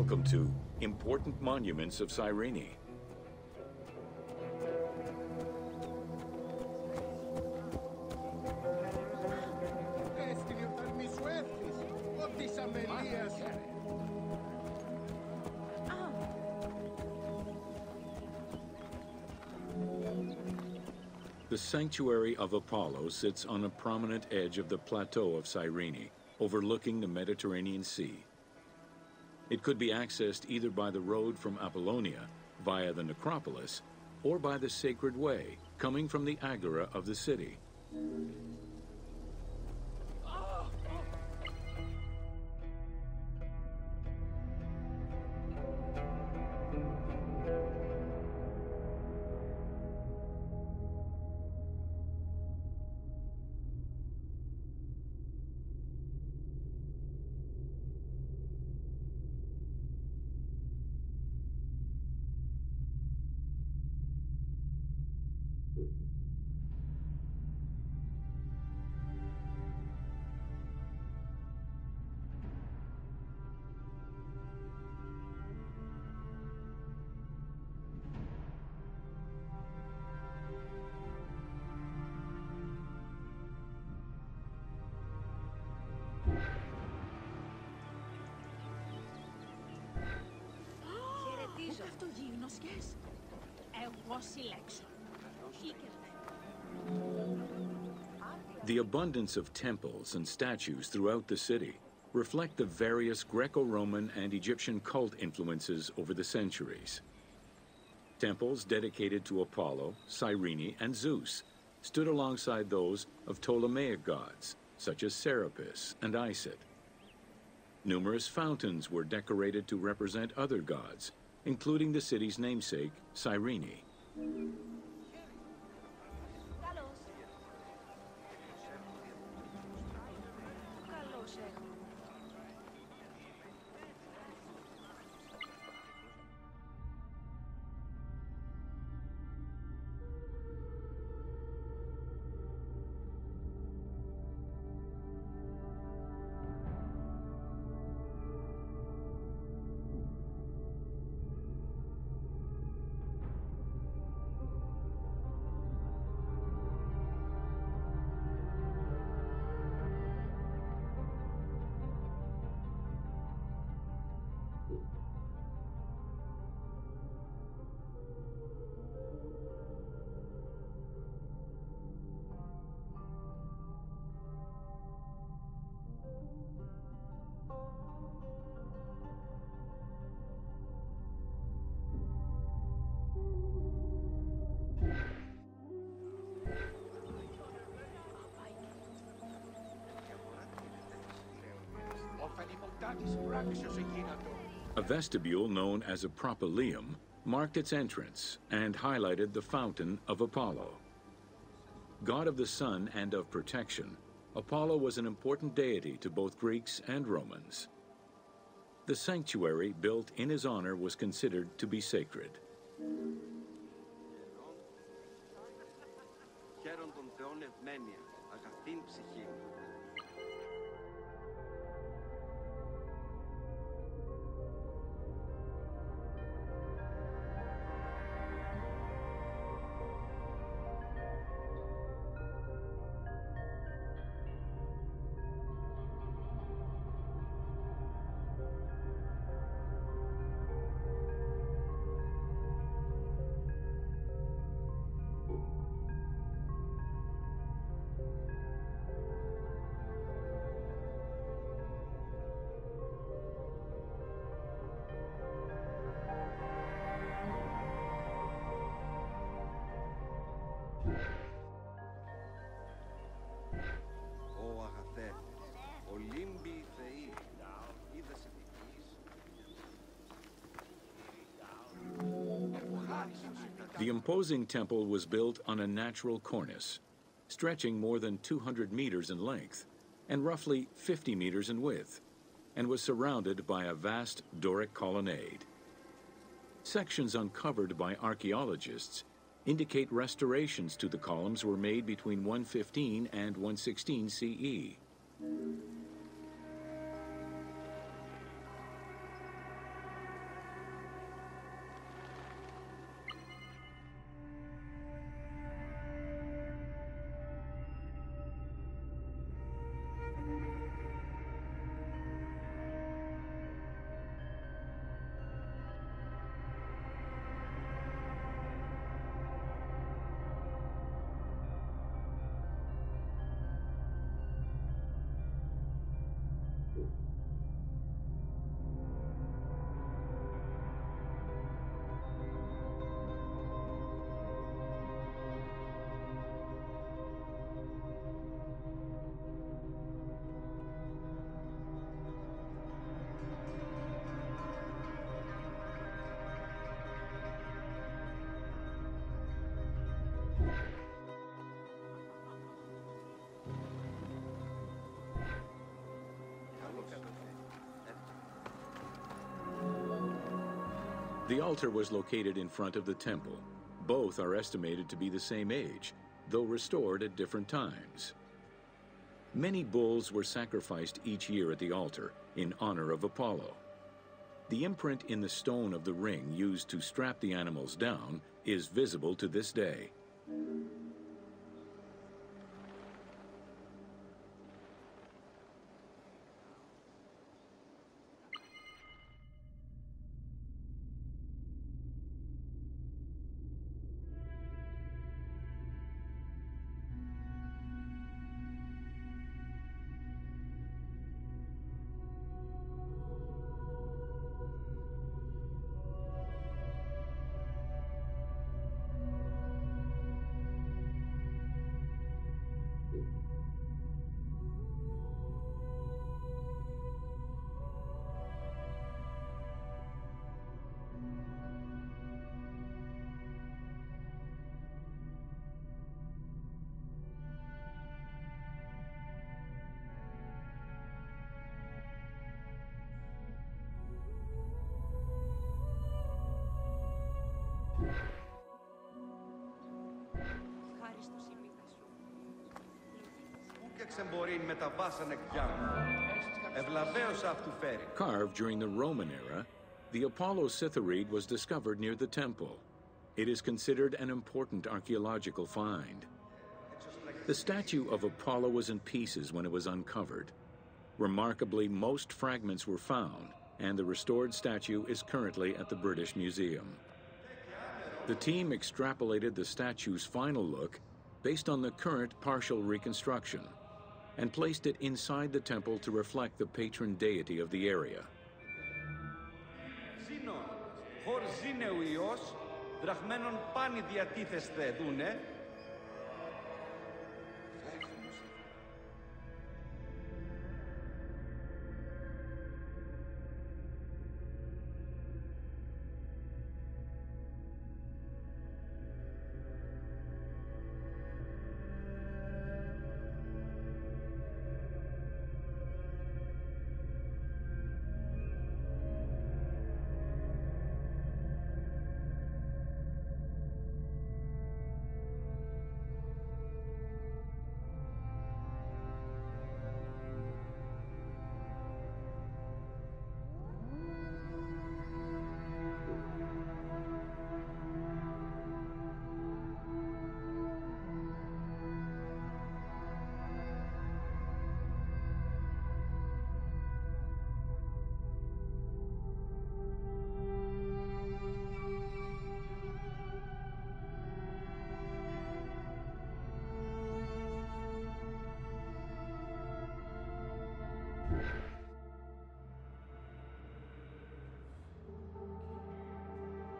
Welcome to Important Monuments of Cyrene. The sanctuary of Apollo sits on a prominent edge of the plateau of Cyrene, overlooking the Mediterranean Sea. It could be accessed either by the road from Apollonia via the necropolis or by the sacred way coming from the agora of the city. Χαιρετίζω. Αυτογύγνωσιες. Εγώ συλλέξω. The abundance of temples and statues throughout the city reflect the various Greco Roman and Egyptian cult influences over the centuries. Temples dedicated to Apollo, Cyrene, and Zeus stood alongside those of Ptolemaic gods, such as Serapis and Isis. Numerous fountains were decorated to represent other gods, including the city's namesake, Cyrene. A vestibule known as a propylaeum marked its entrance and highlighted the fountain of Apollo. God of the sun and of protection, Apollo was an important deity to both Greeks and Romans. The sanctuary built in his honor was considered to be sacred. The imposing temple was built on a natural cornice, stretching more than 200 meters in length and roughly 50 meters in width, and was surrounded by a vast Doric colonnade. Sections uncovered by archaeologists indicate restorations to the columns were made between 115 and 116 CE. The altar was located in front of the temple. Both are estimated to be the same age, though restored at different times. Many bulls were sacrificed each year at the altar in honor of Apollo. The imprint in the stone of the ring used to strap the animals down is visible to this day. Carved during the Roman era, the Apollo Cytharide was discovered near the temple. It is considered an important archaeological find. The statue of Apollo was in pieces when it was uncovered. Remarkably, most fragments were found, and the restored statue is currently at the British Museum. The team extrapolated the statue's final look based on the current partial reconstruction and placed it inside the temple to reflect the patron deity of the area. Ζήνων, χωρ ζήνε ο Υιός, δραχμένων πάνη διατίθεσθε δούνε,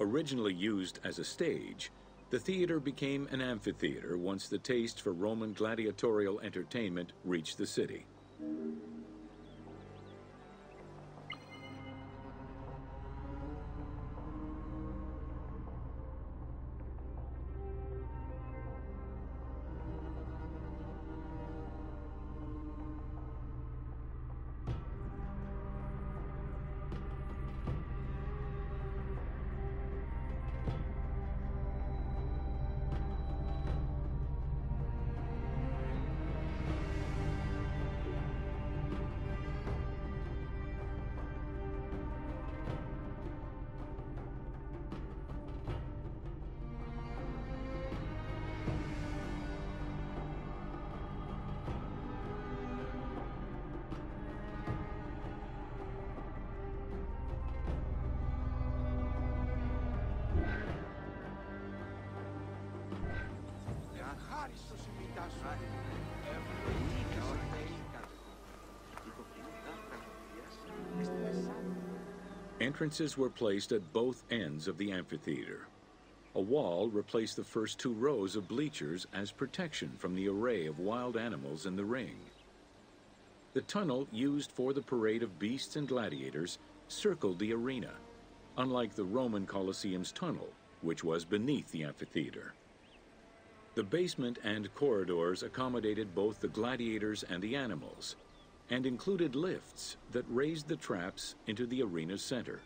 Originally used as a stage, the theater became an amphitheater once the taste for Roman gladiatorial entertainment reached the city. Entrances were placed at both ends of the amphitheater. A wall replaced the first two rows of bleachers as protection from the array of wild animals in the ring. The tunnel used for the parade of beasts and gladiators circled the arena, unlike the Roman Colosseum's tunnel, which was beneath the amphitheater. The basement and corridors accommodated both the gladiators and the animals, and included lifts that raised the traps into the arena's center.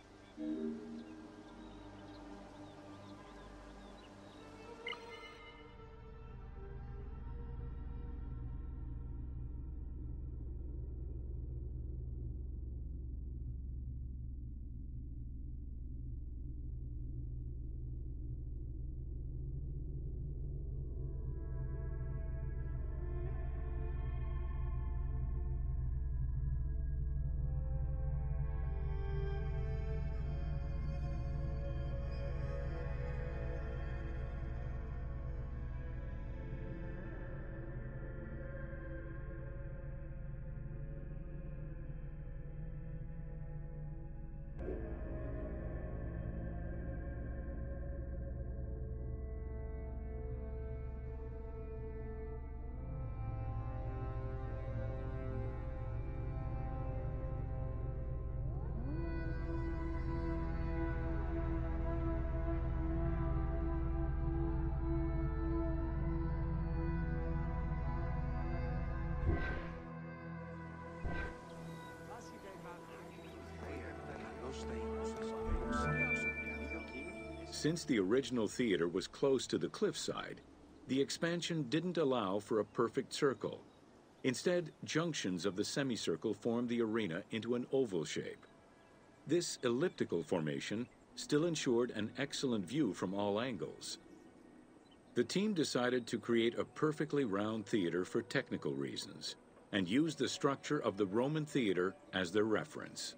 Since the original theater was close to the cliffside, the expansion didn't allow for a perfect circle. Instead, junctions of the semicircle formed the arena into an oval shape. This elliptical formation still ensured an excellent view from all angles. The team decided to create a perfectly round theater for technical reasons and used the structure of the Roman theater as their reference.